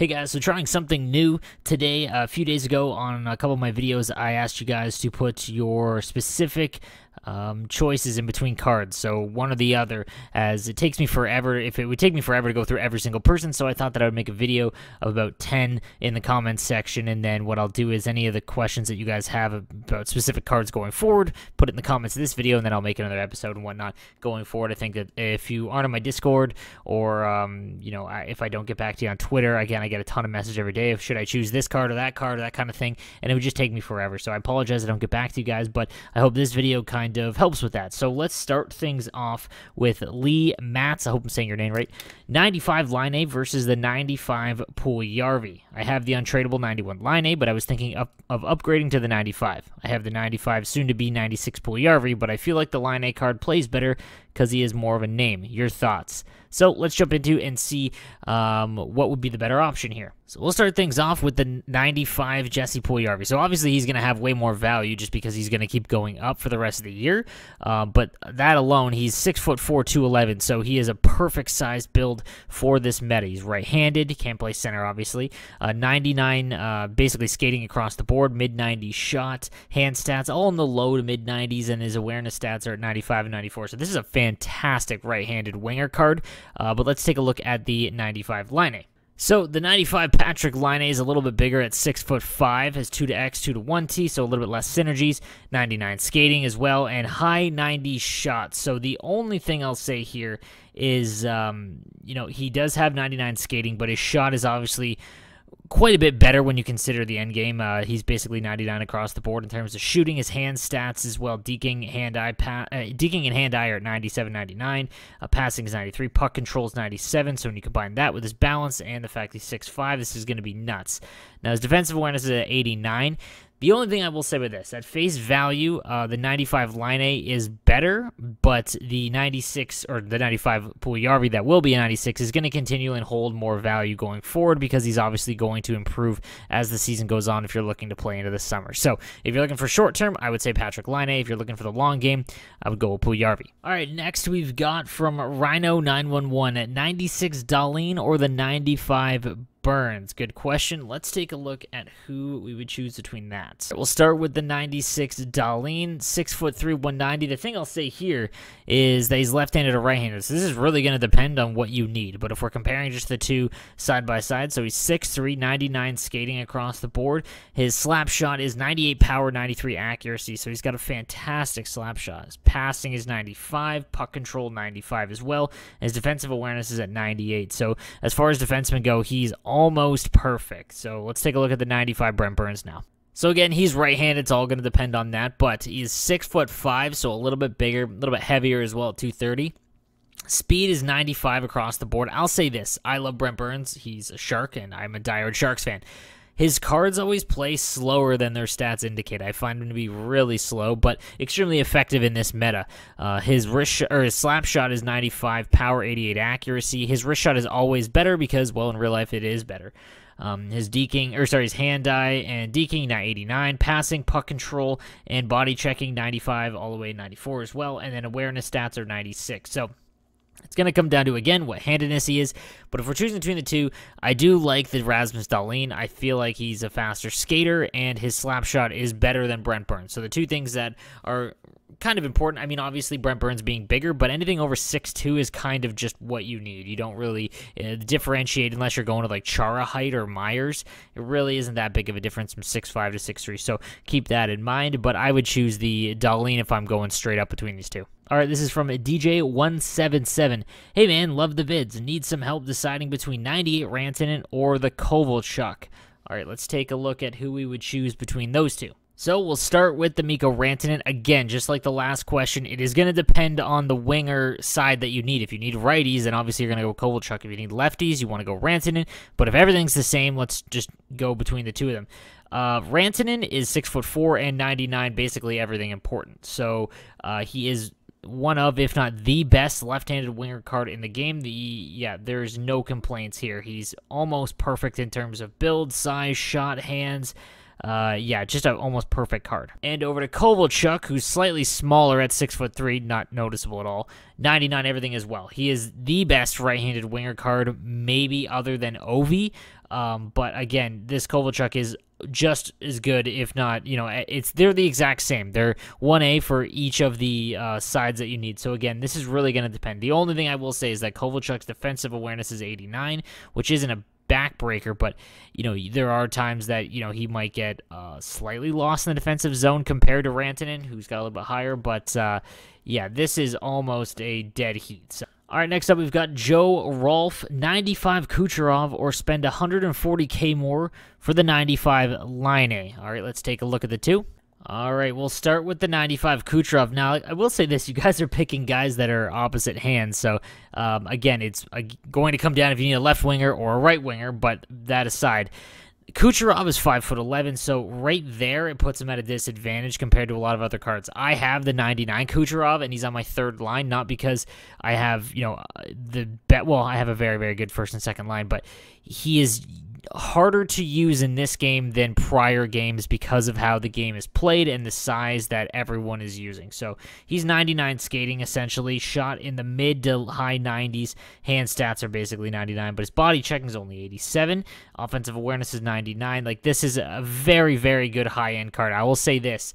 Hey guys, so trying something new today. A few days ago on a couple of my videos, I asked you guys to put your specific um, choices in between cards. So one or the other, as it takes me forever. If it would take me forever to go through every single person, so I thought that I would make a video of about 10 in the comments section. And then what I'll do is any of the questions that you guys have about specific cards going forward, put it in the comments of this video, and then I'll make another episode and whatnot going forward. I think that if you aren't on my Discord or, um, you know, if I don't get back to you on Twitter, again, I get a ton of message every day of should I choose this card or that card or that kind of thing. And it would just take me forever. So I apologize I don't get back to you guys, but I hope this video kind of helps with that. So let's start things off with Lee Matz. I hope I'm saying your name right. 95 Laine versus the 95 Puljujarvi. I have the untradeable 91 Laine, but I was thinking of, of upgrading to the 95. I have the 95 soon to be 96 Puljujarvi, but I feel like the Laine card plays better because he is more of a name. Your thoughts? So let's jump into and see um, what would be the better option here. So we'll start things off with the 95 Jesse Puljujarvi. So obviously he's going to have way more value just because he's going to keep going up for the rest of the year. Uh, but that alone, he's six foot four, 211. So he is a perfect size build for this meta. He's right-handed. Can't play center, obviously. Uh, 99, uh, basically skating across the board. Mid 90s shot, hand stats, all in the low to mid 90s, and his awareness stats are at 95 and 94. So this is a fantastic right-handed winger card. Uh, but let's take a look at the 95 Laine. So the 95 Patrik Laine is a little bit bigger at six foot five, has two to X, two to one T, so a little bit less synergies. 99 skating as well, and high 90 shots. So the only thing I'll say here is, um, you know, he does have 99 skating, but his shot is obviously quite a bit better when you consider the end game. Uh, he's basically 99 across the board in terms of shooting. His hand stats as well. Deking, hand eye, pa- uh, deking and hand eye are at 97, 99. Uh, passing is 93. Puck control is 97. So when you combine that with his balance and the fact he's 6'5", this is going to be nuts. Now his defensive awareness is at 89. The only thing I will say with this, at face value, uh, the 95 Laine is better, but the 96 or the 95 Puljujarvi that will be a 96 is going to continue and hold more value going forward because he's obviously going to improve as the season goes on if you're looking to play into the summer. So if you're looking for short term, I would say Patrick Laine. If you're looking for the long game, I would go with Puljujarvi. All right, next we've got from Rhino 911 at 96 Dahlin or the 95 Burns. Good question. Let's take a look at who we would choose between that. We'll start with the 96 Dahlin, six foot three, 190. The thing I'll say here is that he's left-handed or right-handed, so this is really going to depend on what you need. But if we're comparing just the two side by side, so he's 6'3", 99 skating across the board. His slap shot is 98 power, 93 accuracy, so he's got a fantastic slap shot. His passing is 95, puck control 95 as well. His defensive awareness is at 98. So as far as defensemen go, he's almost perfect. So let's take a look at the 95 Brent Burns now. So again, he's right-handed. It's all going to depend on that, but he's six foot five, so a little bit bigger, a little bit heavier as well at 230. Speed is 95 across the board. I'll say this: I love Brent Burns. He's a Shark, and I'm a diehard Sharks fan. His cards always play slower than their stats indicate. I find him to be really slow, but extremely effective in this meta. Uh, his wrist or his slap shot is 95 power, 88 accuracy. His wrist shot is always better because, well, in real life it is better. Um, his deking, or sorry, his hand eye and deking 89, passing, puck control, and body checking 95 all the way 94 as well, and then awareness stats are 96. So it's going to come down to, again, what handedness he is. But if we're choosing between the two, I do like the Rasmus Dahlin. I feel like he's a faster skater, and his slap shot is better than Brent Burns. So the two things that are kind of important. I mean, obviously Brent Burns being bigger, but anything over six two is kind of just what you need. You don't really uh, differentiate unless you're going to like Chara height or Myers. It really isn't that big of a difference from six five to six three. So keep that in mind. But I would choose the Dahlin if I'm going straight up between these two. All right, this is from DJ177. Hey man, love the vids. Need some help deciding between 98 Rantanen or the Kovalchuk. All right, let's take a look at who we would choose between those two. So we'll start with the Mikko Rantanen. Again, just like the last question, it is going to depend on the winger side that you need. If you need righties, then obviously you're going to go Kovalchuk. If you need lefties, you want to go Rantanen. But if everything's the same, let's just go between the two of them. Uh, Rantanen is six foot four and 99, basically everything important. So uh, he is one of, if not the best left-handed winger card in the game. The yeah, there's no complaints here. He's almost perfect in terms of build, size, shot, hands. uh, yeah, just an almost perfect card. And over to Kovalchuk, who's slightly smaller at six foot three, not noticeable at all. 99 everything as well. He is the best right-handed winger card, maybe other than Ovi. Um, but again, this Kovalchuk is just as good, if not, you know, it's they're the exact same. They're one A for each of the uh, sides that you need. So again, this is really going to depend. The only thing I will say is that Kovalchuk's defensive awareness is 89, which isn't a backbreaker, but you know there are times that you know he might get uh, slightly lost in the defensive zone compared to Rantanen, who's got a little bit higher. But uh, yeah, this is almost a dead heat. So. All right, next up we've got Joe Rolf, 95 Kucherov, or spend 140k more for the 95 Laine. All right, let's take a look at the two. All right, we'll start with the 95 Kucherov. Now, I will say this: you guys are picking guys that are opposite hands. So, um, again, it's uh, going to come down if you need a left winger or a right winger. But that aside, Kucherov is five foot eleven, so right there it puts him at a disadvantage compared to a lot of other cards. I have the ninety nine Kucherov, and he's on my third line, not because I have you know uh, the bet. Well, I have a very very good first and second line, but he is harder to use in this game than prior games because of how the game is played and the size that everyone is using. So he's 99 skating essentially, shot in the mid to high 90s. Hand stats are basically 99, but his body checking is only 87. Offensive awareness is 99. Like this is a very, very good high end card. I will say this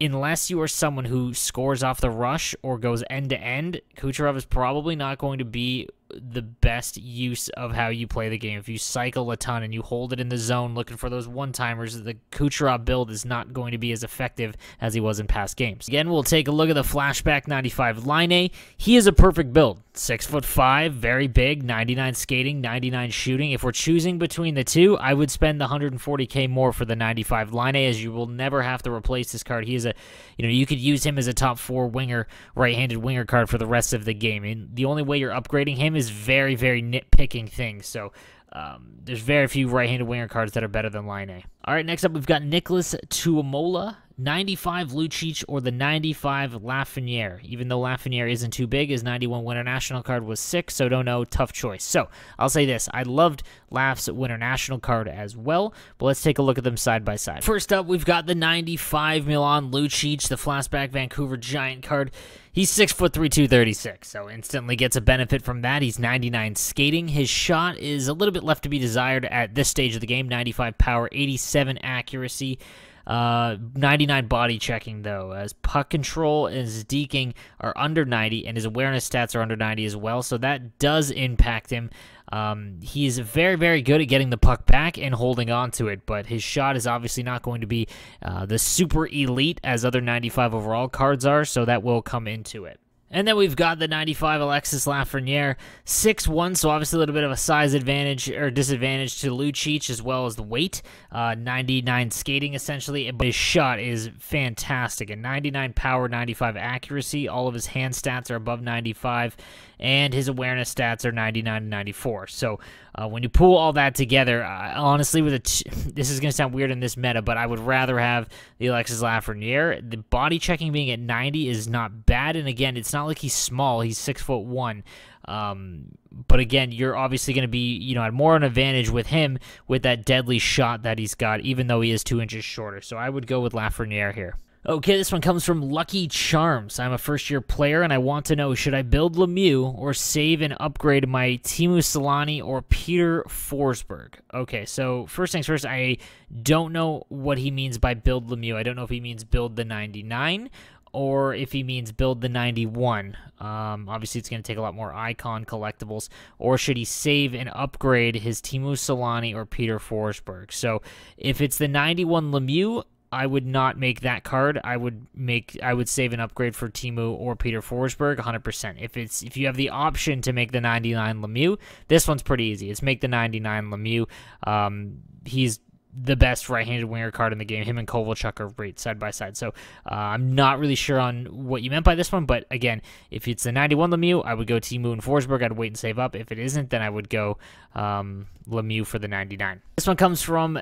unless you are someone who scores off the rush or goes end to end, Kucherov is probably not going to be the best use of how you play the game. If you cycle a ton and you hold it in the zone looking for those one timers, the Kucherov build is not going to be as effective as he was in past games. Again, we'll take a look at the flashback 95 Laine. He is a perfect build. Six foot five, very big, 99 skating, 99 shooting. If we're choosing between the two, I would spend the 140k more for the 95 Laine, as you will never have to replace this card. He is a, you know, you could use him as a top four winger, right-handed winger card for the rest of the game. And the only way you're upgrading him is very, very nitpicking things. So um, there's very few right-handed winger cards that are better than Laine. All right, next up we've got Nicholas Tuomola, 95 Lucic, or the 95 Lafreniere. Even though Lafreniere isn't too big, his 91 Winter National card was sick, so don't know, tough choice. So I'll say this, I loved Laf's Winter National card as well, but let's take a look at them side by side. First up, we've got the 95 Milan Lucic, the flashback Vancouver Giant card. He's six foot three, two thirty six, so instantly gets a benefit from that. He's 99 skating. His shot is a little bit left to be desired at this stage of the game. 95 power, 87 accuracy. Uh, 99 body checking though, as puck control and his deking are under 90, and his awareness stats are under 90 as well. So that does impact him. Um, he is very, very good at getting the puck back and holding on to it, but his shot is obviously not going to be uh, the super elite as other 95 overall cards are. So that will come into it. And then we've got the 95 Alexis Lafreniere, 6'1", so obviously a little bit of a size advantage or disadvantage to Lucic as well as the weight. Uh, 99 skating essentially, but his shot is fantastic. A 99 power, 95 accuracy. All of his hand stats are above 95, and his awareness stats are 99 and 94. So uh, when you pull all that together, uh, honestly, with a this is going to sound weird in this meta, but I would rather have the Alexis Lafreniere. The body checking being at 90 is not bad, and again, it's not like he's small. He's six foot one. Um, but again, you're obviously going to be, you know, at more of an advantage with him with that deadly shot that he's got, even though he is two inches shorter. So I would go with Lafreniere here. Okay, this one comes from Lucky Charms. I'm a first year player and I want to know should I build Lemieux or save and upgrade my Teemu Selanne or Peter Forsberg? Okay, so first things first, I don't know what he means by build Lemieux. I don't know if he means build the 99 or if he means build the 91. Um, obviously, it's going to take a lot more icon collectibles. Or should he save and upgrade his Teemu Selanne or Peter Forsberg? So if it's the 91 Lemieux, I would not make that card. I would make I would save an upgrade for Teemu or Peter Forsberg 100%. If it's if you have the option to make the 99 Lemieux, this one's pretty easy. It's make the 99 Lemieux. Um, he's the best right-handed winger card in the game. Him and Kovalchuk are right side by side. So uh, I'm not really sure on what you meant by this one, but again, if it's the 91 Lemieux, I would go Teemu and Forsberg. I'd wait and save up. If it isn't, then I would go um, Lemieux for the 99. This one comes from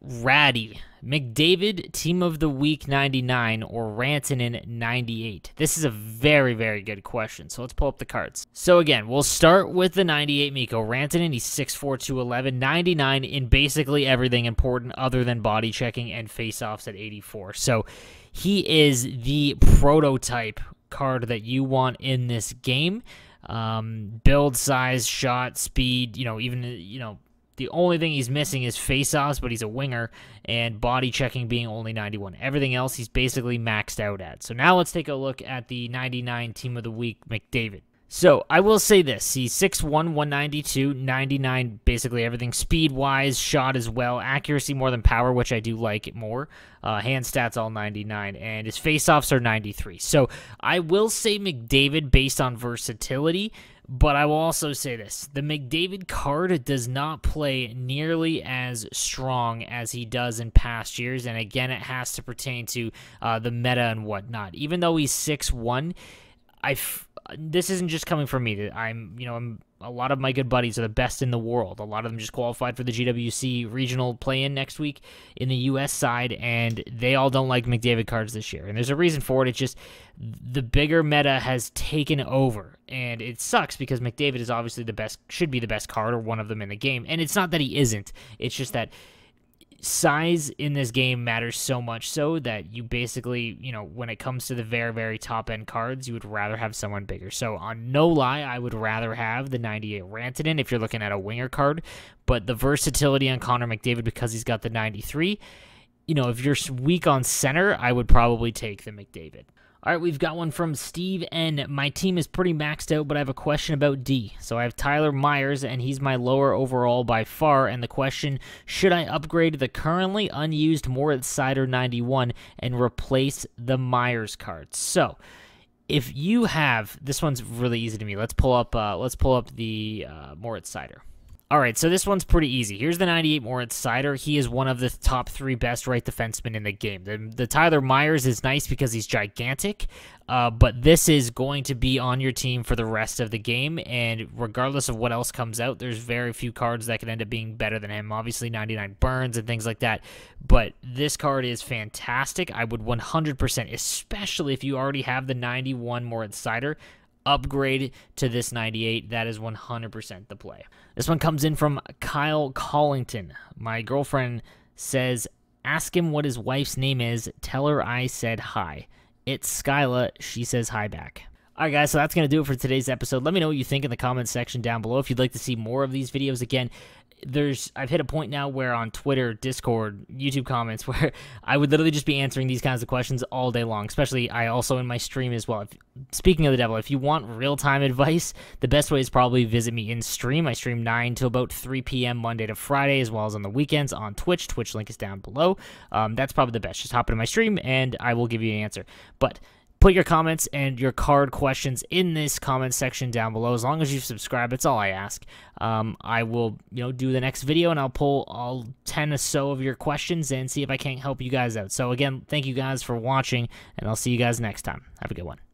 Ratty, McDavid, Team of the Week 99, or Rantanen 98? This is a very, very good question. So let's pull up the cards. So again, we'll start with the 98 Mikko. Rantanen. He's 6'4", 211, 99 in basically everything important other than body checking and faceoffs at 84. So he is the prototype card that you want in this game. Um, build size, shot, speed, you know, even, you know, the only thing he's missing is face-offs, but he's a winger, and body checking being only 91. Everything else he's basically maxed out at. So now let's take a look at the 99 Team of the Week McDavid. So I will say this: he's 6'1", 192, 99, basically everything speed-wise, shot as well, accuracy more than power, which I do like it more. Uh, hand stats all 99, and his face-offs are 93. So I will say McDavid based on versatility. But I will also say this the McDavid card does not play nearly as strong as he does in past years. And again, it has to pertain to uh, the meta and whatnot. Even though he's 6 1, I. F- this isn't just coming from me. I'm, you know, I'm a lot of my good buddies are the best in the world. A lot of them just qualified for the GWC regional play-in next week in the U.S. side, and they all don't like McDavid cards this year. And there's a reason for it. It's just the bigger meta has taken over, and it sucks because McDavid is obviously the best, should be the best card or one of them in the game. And it's not that he isn't. It's just that size in this game matters so much so that you basically, you know, when it comes to the very, very top end cards, you would rather have someone bigger. So, on no lie, I would rather have the 98 Rantanen if you're looking at a winger card, but the versatility on Connor McDavid because he's got the 93. You know, if you're weak on center, I would probably take the McDavid. All right, we've got one from Steve N. My team is pretty maxed out, but I have a question about D. So I have Tyler Myers, and he's my lower overall by far. And the question should I upgrade the currently unused Moritz Seider 91 and replace the Myers card? So if you have this one's really easy to me. Let's pull up uh, let's pull up the uh, Moritz Seider. All right, so this one's pretty easy. Here's the 98 Moritz Seider. He is one of the top three best right defensemen in the game. The, the Tyler Myers is nice because he's gigantic, uh, but this is going to be on your team for the rest of the game, and regardless of what else comes out, there's very few cards that can end up being better than him. Obviously, 99 Burns and things like that, but this card is fantastic. I would 100%, especially if you already have the 91 Moritz Seider, upgrade to this 98. That is 100% the play. This one comes in from Kyle Collington. My girlfriend says, Ask him what his wife's name is. Tell her I said hi. It's Skyla. She says hi back. Alright guys, so that's going to do it for today's episode. Let me know what you think in the comments section down below. If you'd like to see more of these videos, again, there's I've hit a point now where on Twitter, Discord, YouTube comments where I would literally just be answering these kinds of questions all day long. Especially I also in my stream as well. If, speaking of the devil, if you want real time advice, the best way is probably visit me in stream. I stream 9 to about 3 p.m. Monday to Friday, as well as on the weekends on Twitch. Twitch link is down below. Um, that's probably the best. Just hop into my stream and I will give you an answer. But put your comments and your card questions in this comment section down below. As long as you subscribe, that's all I ask. Um, I will, you know, do the next video and I'll pull all 10 or so of your questions and see if I can't help you guys out. So again, thank you guys for watching and I'll see you guys next time. Have a good one.